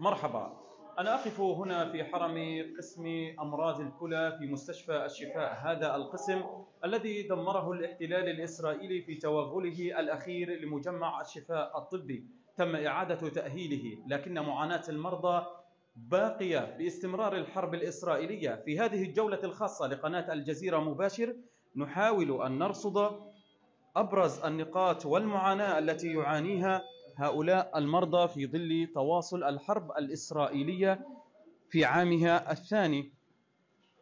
مرحبا. أنا أقف هنا في حرم قسم أمراض الكلى في مستشفى الشفاء. هذا القسم الذي دمره الاحتلال الإسرائيلي في توغله الأخير لمجمع الشفاء الطبي. تم إعادة تأهيله لكن معاناة المرضى باقية باستمرار الحرب الإسرائيلية. في هذه الجولة الخاصة لقناة الجزيرة مباشر نحاول أن نرصد أبرز النقاط والمعاناة التي يعانيها هؤلاء المرضى في ظل تواصل الحرب الإسرائيلية في عامها الثاني.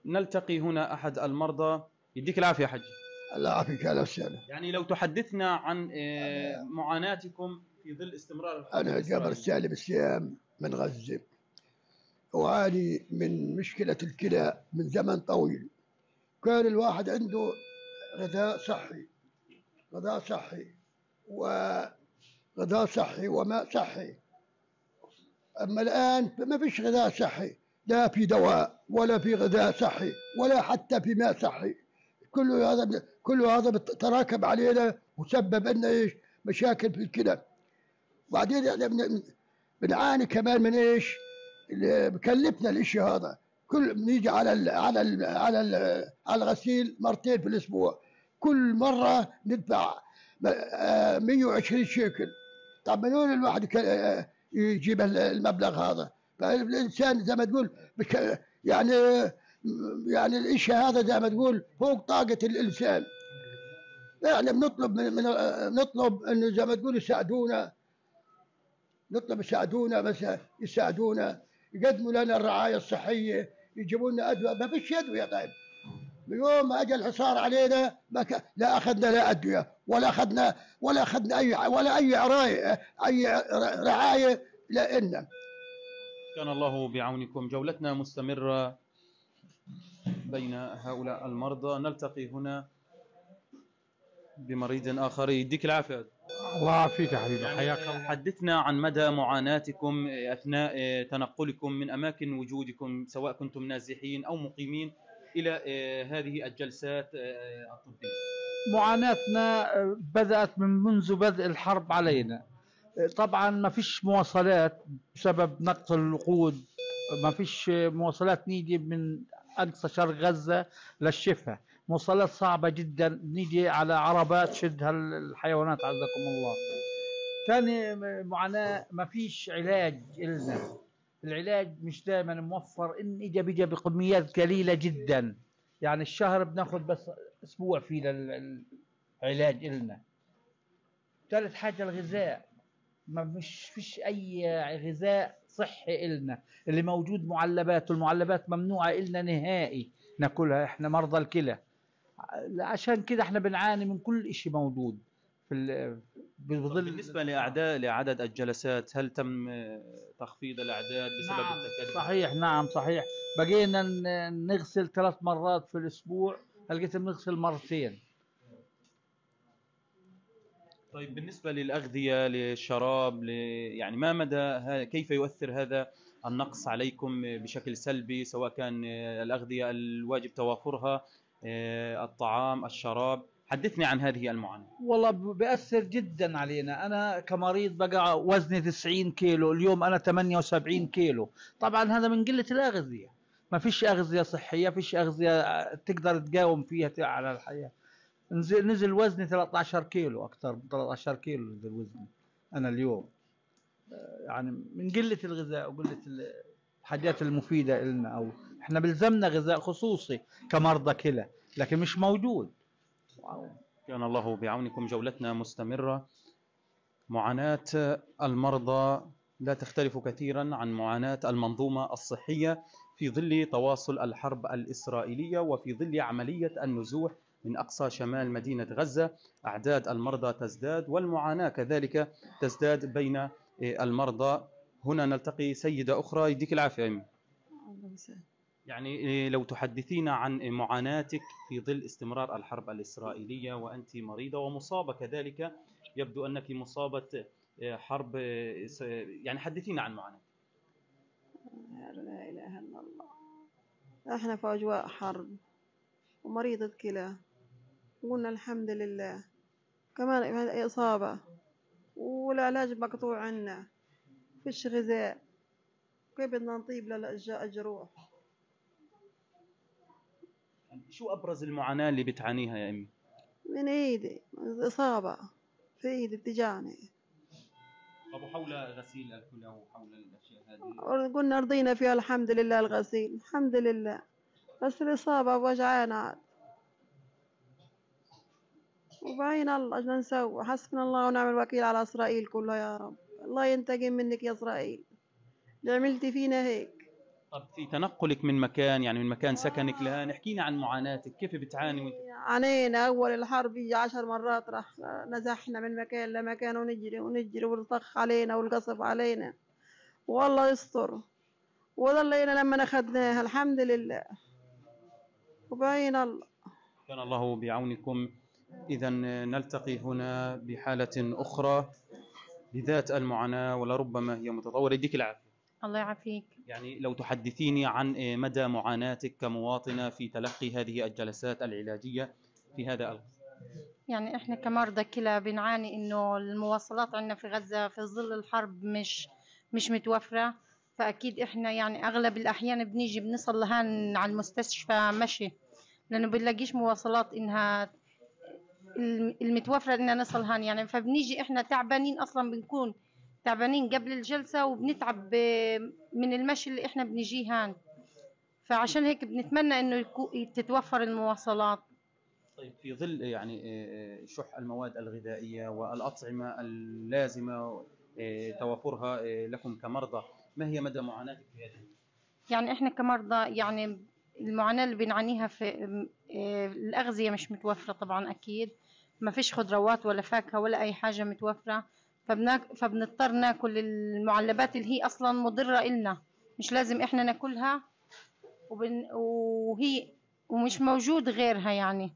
نلتقي هنا أحد المرضى. يديك العافية حج الله يعافيك أهلا وسهلا. يعني لو تحدثنا عن آه، معاناتكم في ظل استمرار الحرب أنا جابر الإسرائيلية. سالم السيام من غزة. أعاني من مشكلة الكلى من زمن طويل. كان الواحد عنده غذاء صحي غذاء صحي وغذاء صحي وماء صحي. أما الآن ما فيش غذاء صحي لا في دواء ولا في غذاء صحي ولا حتى في ماء صحي. كل هذا كل هذا تراكم علينا وسبب لنا إيش؟ مشاكل في الكلى. وبعدين إحنا بن- بنعاني كمان من إيش؟ بكلفنا الإشي هذا. كل بنيجي على ال على ال على ال على الغسيل مرتين في الأسبوع. كل مرة ندفع آه، 120 شيكل. طب من وين الواحد آه، يجيب ال- المبلغ هذا؟ فالانسان زي ما تقول يعني يعني الإشي هذا زي ما تقول فوق طاقة الإنسان. إحنا بنطلب من, من نطلب انه زي ما تقول يساعدونا. نطلب يساعدونا مثلا يساعدونا. يقدموا لنا الرعاية الصحية يجيبوا لنا أدوية. ما فيش ادويه طيب. يوم ما اجى الحصار علينا ما ك... لا أخذنا لا أدوية ولا أخذنا ولا أخذنا أي ولا أي رعايه أي رعاية لنا كان الله بعونكم. جولتنا مستمرة بين هؤلاء المرضى. نلتقي هنا بمريض آخر. يديك العافية. الله يعافيك يا حبيبي. حياك الله. حدثنا عن مدى معاناتكم أثناء تنقلكم من أماكن وجودكم سواء كنتم نازحين أو مقيمين. إلى هذه الجلسات الطبية. معاناتنا بدأت من منذ بدء الحرب علينا. طبعا ما فيش مواصلات بسبب نقل الوقود. ما فيش مواصلات نيجي من أقصى شرق غزة للشفا. مواصلات صعبة جدا. نيجي على عربات شد هالحيوانات عزكم الله. ثاني معاناة ما فيش علاج إلنا. العلاج مش دائما موفر إن إجا بيجا بكميات قليلة جدا. يعني الشهر بناخد بس أسبوع فيه للعلاج إلنا. ثالث حاجة الغذاء. ما مش فيش أي غذاء صحي إلنا. اللي موجود معلبات والمعلبات ممنوعة إلنا نهائي ناكلها. إحنا مرضى الكلى. عشان كده إحنا بنعاني من كل إشي موجود في بظل بالنسبة لأعداد لعدد الجلسات هل تم تخفيض الأعداد بسبب نعم التكدس؟ صحيح نعم صحيح بقينا نغسل ثلاث مرات في الأسبوع لقيت بنغسل مرتين طيب بالنسبة للأغذية للشراب ل... يعني ما مدى. كيف يؤثر هذا النقص عليكم بشكل سلبي سواء كان الأغذية الواجب توافرها آه، الطعام الشراب حدثني عن هذه المعاناة. والله ب- بيأثر جدا علينا. أنا كمريض بقى وزني 90 كيلو اليوم أنا 78 كيلو. طبعا هذا من قلة الأغذية. ما فيش أغذية صحية فيش أغذية تقدر تقاوم فيها على الحياة. نزل, نزل وزني 13 كيلو أكثر من 13 كيلو نزل وزني أنا اليوم. آه، يعني من قلة الغذاء وقلة ال- الحاجات المفيدة لنا أو إحنا بلزمنا غذاء خصوصي كمرضى كلى لكن مش موجود. كان الله بعونكم جولتنا مستمرة. معاناة المرضى لا تختلف كثيرا عن معاناة المنظومة الصحية في ظل تواصل الحرب الإسرائيلية وفي ظل عملية النزوح من أقصى شمال مدينة غزة. أعداد المرضى تزداد والمعاناة كذلك تزداد بين المرضى. هنا نلتقي سيدة أخرى يديك العافية. الله يعني إيه، لو تحدثينا عن معاناتك في ظل استمرار الحرب الإسرائيلية وأنت مريضة ومصابة كذلك يبدو أنك مصابة إيه، حرب يعني حدثينا عن معاناتك. لا إله إلا الله. إحنا في أجواء حرب ومريضة كلى وقلنا الحمد لله. كمان إصابة والعلاج مقطوع عنا. فيش غذاء. كيف بدنا نطيب يعني شو أبرز المعاناة اللي بتعانيها يا أمي؟ من إيدي إصابة في إيدي بتجعني طب وحول غسيل الكلى وحول الأشياء هذه؟ قلنا رضينا فيها الحمد لله الغسيل الحمد لله. بس الإصابة وجعانة عاد وبعين الله إيش نسوي؟ حسبنا الله ونعم الوكيل على إسرائيل كلها يا رب. الله ينتقم منك يا إسرائيل. اللي عملتي فينا هيك. طب في تنقلك من مكان يعني من مكان سكنك لهان احكينا عن معاناتك كيف بتعاني وأنت؟ عانينا أول الحرب يجي عشر مرات راح نزحنا من مكان لمكان ونجري ونجري والطخ علينا والقصف علينا. والله يستر. وظلينا لما أخذناها الحمد لله. وبعين الله. كان الله بعونكم. اذا نلتقي هنا بحالة أخرى بذات المعاناة ولربما هي متطورة. يديك العافية. الله يعافيك. يعني لو تحدثيني عن مدى معاناتك كمواطنة في تلقي هذه الجلسات العلاجية في هذا القسم يعني إحنا كمرضى كلى بنعاني إنه المواصلات عندنا في غزة في ظل الحرب مش مش متوفرة. فأكيد إحنا يعني أغلب الأحيان بنيجي بنصل لهان على المستشفى مشي لأنه بنلاقيش مواصلات إنها الم- المتوفرة إننا نصل هان يعني. فبنيجي إحنا تعبانين أصلا بنكون تعبانين قبل الجلسة وبنتعب ب- من المشي اللي إحنا بنجيه هان فعشان هيك بنتمنى إنه تتوفر المواصلات. طيب في ظل يعني آه، شح المواد الغذائية والأطعمة اللازمة آه، توافرها آه، لكم كمرضى ما هي مدى معاناتك في هذه؟ يعني إحنا كمرضى يعني المعاناة اللي بنعانيها في آه، الأغذية مش متوفرة طبعا أكيد. ما فيش خضروات ولا فاكهة ولا أي حاجة متوفرة. فبناك فبنضطر ناكل المعلبات اللي هي أصلا مضرة إلنا. مش لازم إحنا ناكلها وبن وهي ومش موجود غيرها يعني.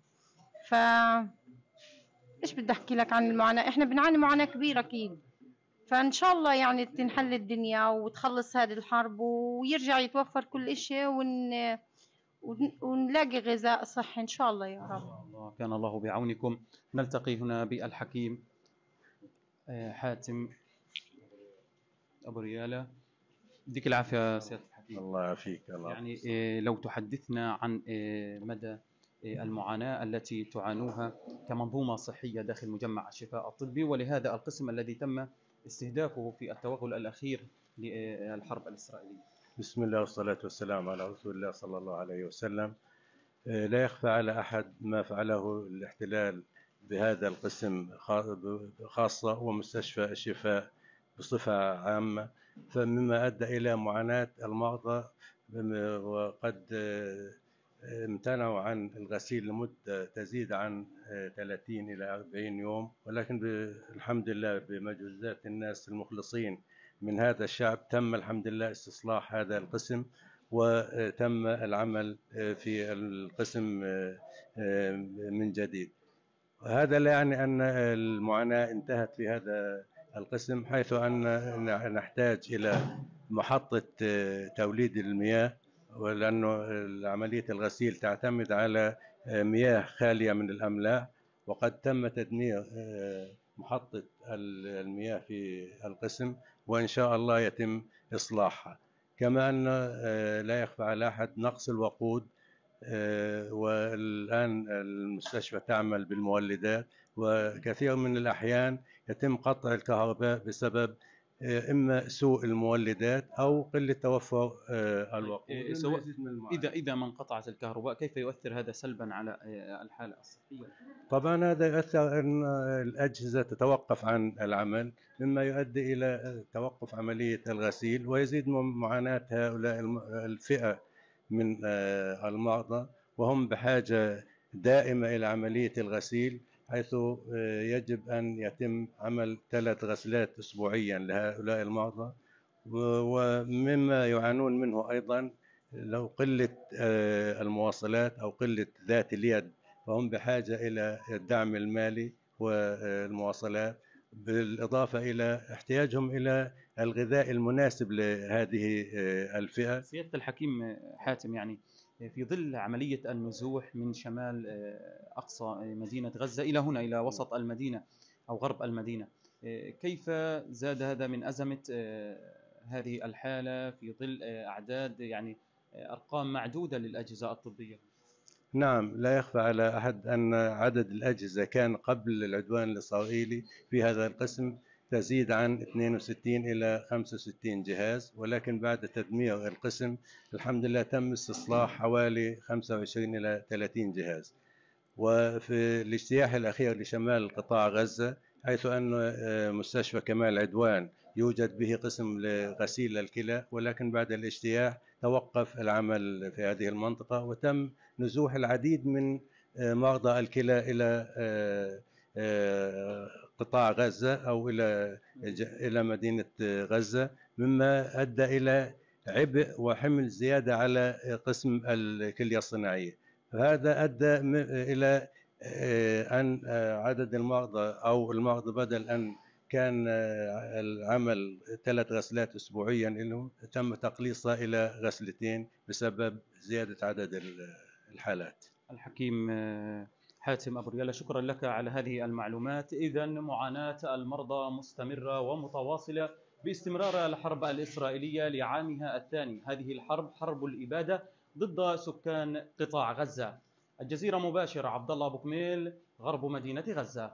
ف إيش بدي أحكي لك عن المعاناة؟ إحنا بنعاني معاناة كبيرة أكيد. فإن شاء الله يعني تنحل الدنيا وتخلص هذه الحرب ويرجع يتوفر كل إشي ون... ون... ونلاقي غذاء صحي إن شاء الله يا رب. الله كان الله بعونكم. نلتقي هنا بألحكيم. حاتم أبو ريالة. يديك العافية سيادة الحكيم. الله يعافيك الله يعني آه، لو تحدثنا عن آه، مدى آه، المعاناة التي تعانوها كمنظومة صحية داخل مجمع الشفاء الطبي ولهذا القسم الذي تم استهدافه في التوغل الأخير للحرب الإسرائيلية. بسم الله والصلاة والسلام على رسول الله صلى الله عليه وسلم. آه، لا يخفى على أحد ما فعله الاحتلال بهذا القسم خا- خاصة ومستشفى الشفاء بصفة عامة. فمما أدى إلى معاناة المرضى وقد آه، امتنعوا عن الغسيل لمدة تزيد عن آه، 30 إلى 40 يوم. ولكن الحمد لله بمجهودات الناس المخلصين من هذا الشعب تم الحمد لله استصلاح هذا القسم وتم العمل في القسم من جديد. هذا لا يعني أن المعاناة انتهت في هذا القسم حيث أن نحتاج إلى محطة توليد المياه ولأنه عملية الغسيل تعتمد على مياه خالية من الأملاح وقد تم تدمير محطة المياه في القسم وإن شاء الله يتم إصلاحها. كما أن آه، لا يخفى على أحد نقص الوقود آه، والآن المستشفى تعمل بالمولدات وكثير من الأحيان يتم قطع الكهرباء بسبب آه، إما سوء المولدات أو قلة توفر آه، الوقود إيه، سواء- المعاناة. إذا إذا ما انقطعت الكهرباء كيف يؤثر هذا سلبا على آه، الحالة الصحية؟ طبعا هذا يؤثر أن الأجهزة تتوقف عن العمل مما يؤدي إلى توقف عملية الغسيل ويزيد من معاناة هؤلاء الفئة من آه، المرضى وهم بحاجة دائمة إلى عملية الغسيل حيث آه، يجب أن يتم عمل ثلاث غسلات أسبوعيا لهؤلاء المرضى ومما يعانون منه أيضا لو قلة آه، المواصلات أو قلة ذات اليد فهم بحاجة إلى الدعم المالي والمواصلات. بالإضافة إلى احتياجهم إلى الغذاء المناسب لهذه آه، الفئة. سيادة الحكيم آه، حاتم يعني آه، في ظل عملية النزوح من شمال أقصى آه، مدينة غزة إلى هنا إلى وسط المدينة أو غرب المدينة آه، كيف زاد هذا من أزمة آه، هذه الحالة في ظل أعداد يعني أرقام معدودة للأجهزة الطبية؟ نعم لا يخفى على أحد أن عدد الأجهزة كان قبل العدوان الإسرائيلي في هذا القسم تزيد عن 62 إلى 65 جهاز ولكن بعد تدمير القسم الحمد لله تم استصلاح حوالي 25 إلى 30 جهاز. وفي الاجتياح الأخير لشمال قطاع غزة حيث أن آه، مستشفى كمال عدوان يوجد به قسم لغسيل الكلى ولكن بعد الاجتياح توقف العمل في هذه المنطقة وتم نزوح العديد من آه، مرضى الكلى إلى آه، آه، قطاع غزة أو إلى إلى مدينة غزة مما أدى إلى عبء وحمل زيادة على قسم الكلية الصناعية. هذا أدى إلى أن عدد المرضى أو المرضى بدل أن كان آه، العمل ثلاث غسلات أسبوعيا لهم تم تقليصها إلى غسلتين بسبب زيادة عدد ال- الحالات. الحكيم آه، حاتم أبو ريالة شكرا لك على هذه المعلومات. إذا معاناة المرضى مستمرة ومتواصلة باستمرار الحرب الإسرائيلية لعامها الثاني. هذه الحرب حرب الإبادة ضد سكان قطاع غزة. الجزيرة مباشر عبد الله أبو كميل غرب مدينة غزة.